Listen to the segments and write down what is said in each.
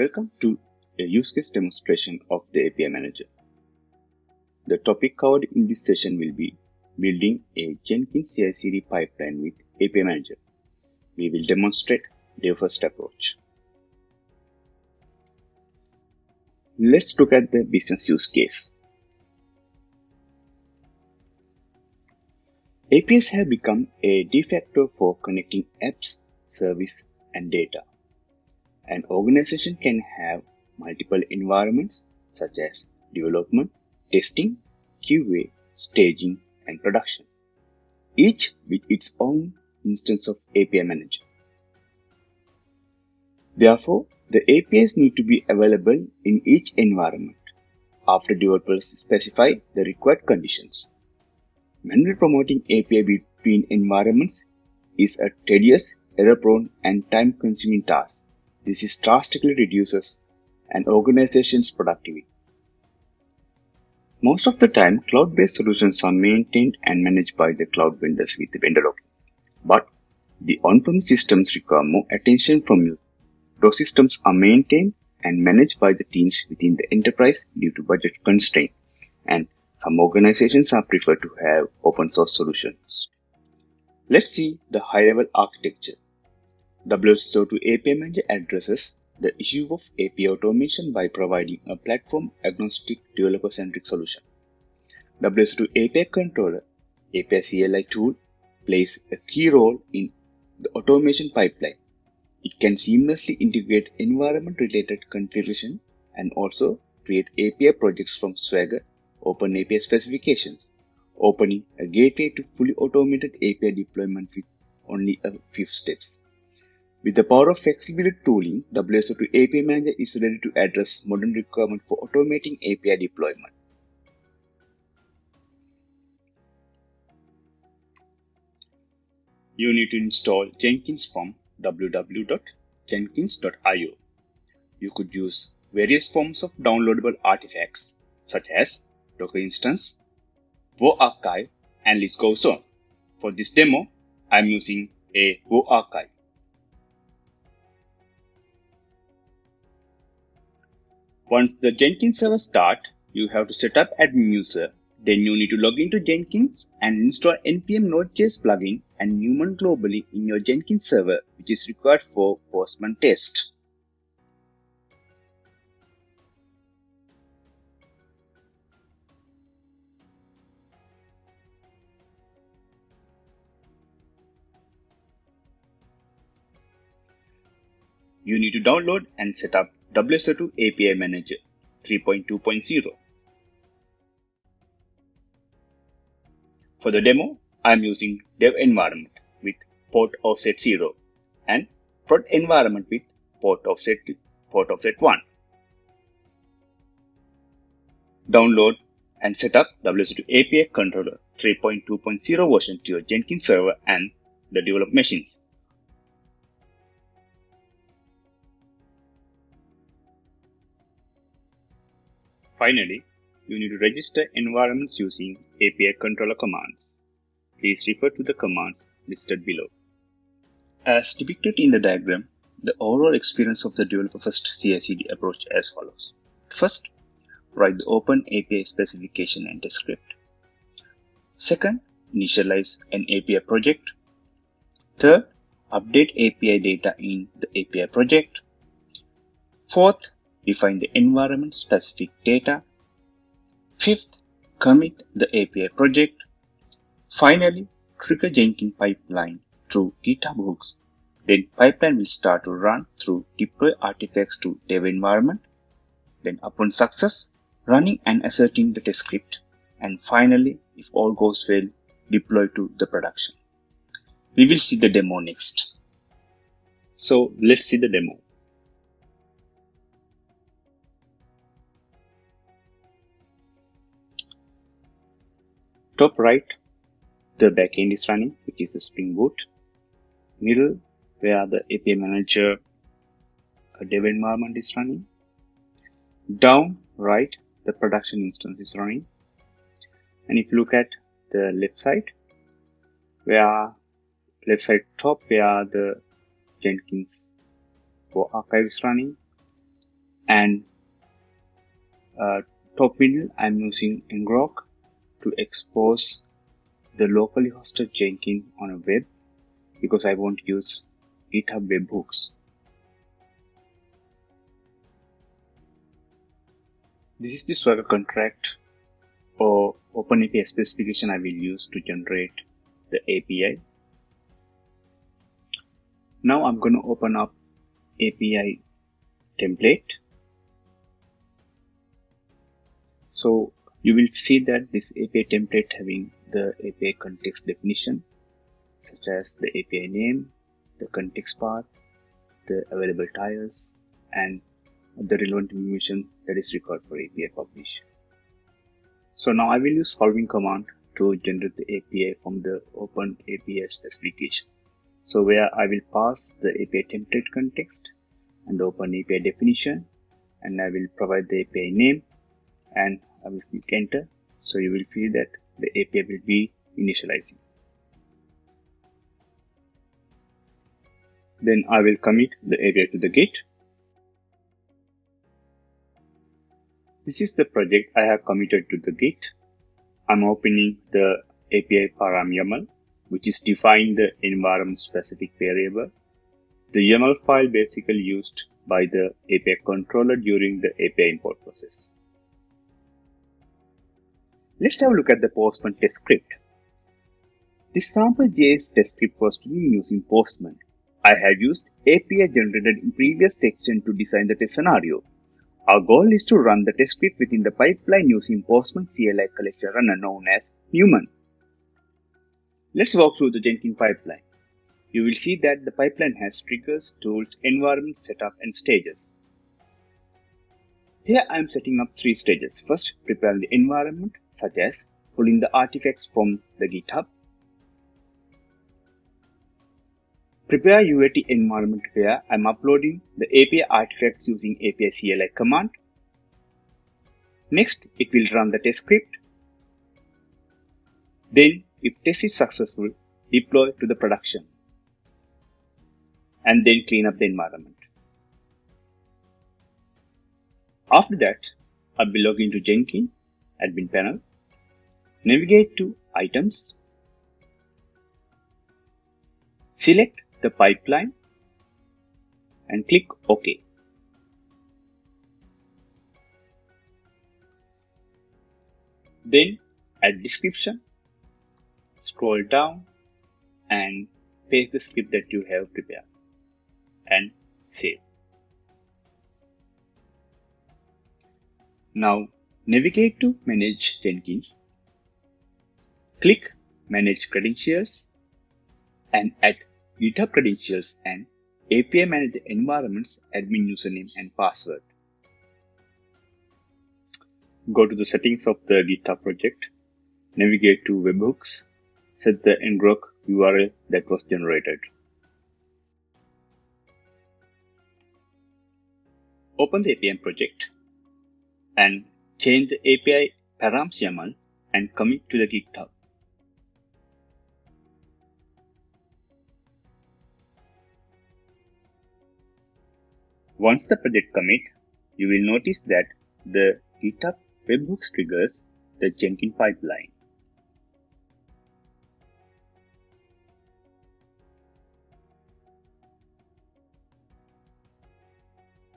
Welcome to a use case demonstration of the API Manager. The topic covered in this session will be building a Jenkins CI/CD pipeline with API Manager. We will demonstrate the first approach. Let's look at the business use case. APIs have become a de facto for connecting apps, service, and data. An organization can have multiple environments such as development, testing, QA, staging, and production, each with its own instance of API Manager. Therefore, the APIs need to be available in each environment after developers specify the required conditions. Manually promoting API between environments is a tedious, error-prone, and time-consuming task. This drastically reduces an organization's productivity. Most of the time, cloud-based solutions are maintained and managed by the cloud vendors with the vendor lock-in. But the on-premise systems require more attention from you. Those systems are maintained and managed by the teams within the enterprise due to budget constraint, and some organizations are prefer to have open source solutions. Let's see the high-level architecture. WSO2 API Manager addresses the issue of API automation by providing a platform agnostic developer centric solution. WSO2 API Controller API CLI tool plays a key role in the automation pipeline. It can seamlessly integrate environment related configuration and also create API projects from Swagger Open API specifications, opening a gateway to fully automated API deployment with only a few steps. With the power of flexibility tooling, WSO2 API Manager is ready to address modern requirements for automating API deployment. You need to install Jenkins from www.jenkins.io. You could use various forms of downloadable artifacts such as Docker instance, WAR archive, and list goes on. For this demo, I'm using a WAR archive. Once the Jenkins server start, you have to set up admin user. Then you need to log into Jenkins and install npm node.js plugin and Newman globally in your Jenkins server, which is required for Postman test. You need to download and set up WSO2 API Manager 3.2.0. For the demo, I am using dev environment with port offset 0 and prod environment with port offset port offset 1. Download and set up WSO2 API Controller 3.2.0 version to your Jenkins server and the developed machines. Finally, you need to register environments using API controller commands. Please refer to the commands listed below. As depicted in the diagram, the overall experience of the developer first CI/CD approach as follows. First, write the open API specification and test script. Second, initialize an API project. Third, update API data in the API project. Fourth, define the environment specific data. Fifth, commit the API project. Finally, trigger Jenkins pipeline through GitHub hooks. Then pipeline will start to run through deploy artifacts to dev environment. Then upon success, running and asserting the test script. And finally, if all goes well, deploy to the production. We will see the demo next. So let's see the demo. Top right, the backend is running, which is Spring Boot. Middle, where the API Manager a dev environment is running. Down right, the production instance is running. And if you look at the left side, where left side top, where the Jenkins WAR archive is running. and uh, top middle I'm using ngrok to expose the locally hosted Jenkins on a web because I won't use GitHub webhooks. This is the Swagger contract or OpenAPI specification I will use to generate the API. Now I'm going to open up API template. So you will see that this API template having the API context definition such as the API name, the context path, the available tiers, and the relevant information that is required for API publish. So now I will use following command to generate the API from the Open API specification. So where I will pass the API template context and the Open API definition and I will provide the API name and I will click enter. So you will see that the API will be initializing. Then I will commit the API to the Git. This is the project I have committed to the Git. I'm opening the API param YAML, which is define the environment specific variable. The YAML file basically used by the API controller during the API import process. Let's have a look at the Postman test script. This sample JS test script was written using Postman I have used API generated in previous section to design the test scenario. Our goal is to run the test script within the pipeline using Postman CLI collection runner known as Newman. Let's walk through the Jenkins pipeline. You will see that the pipeline has triggers, tools, environment, setup, and stages. Here I am setting up three stages. First, preparing the environment, such as pulling the artifacts from the GitHub, prepare UAT environment where I'm uploading the API artifacts using API CLI command. Next, it will run the test script. Then, if test is successful, deploy to the production. And then clean up the environment. After that, I'll be logging to Jenkins admin panel. Navigate to items. Select the pipeline and click OK. Then add description, scroll down and paste the script that you have prepared and save. Now navigate to Manage Jenkins, click Manage Credentials and add GitHub credentials and API Manager environments admin username and password. Go to the settings of the GitHub project, navigate to webhooks, set the ngrok URL that was generated. Open the APM project and change the API params YAML and commit to the GitHub. Once the project commit, you will notice that the GitHub webhooks triggers the Jenkins pipeline.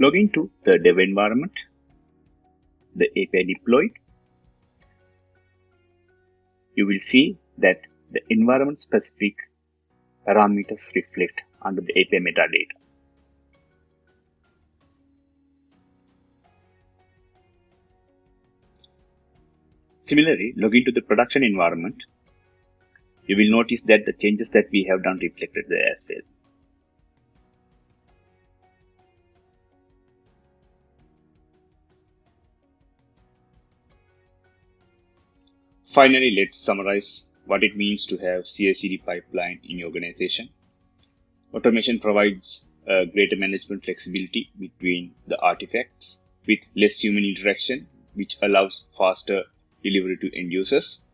Log into the dev environment, the API deployed. You will see that the environment specific parameters reflect under the API metadata. Similarly, log into the production environment. You will notice that the changes that we have done reflected there as well. Finally, let's summarize what it means to have CI/CD pipeline in your organization. Automation provides a greater management flexibility between the artifacts with less human interaction, which allows faster delivery to end users.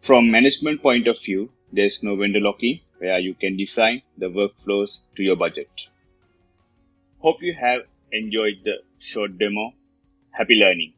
From management point of view, there's no vendor lock-in where you can design the workflows to your budget. Hope you have enjoyed the short demo. Happy learning.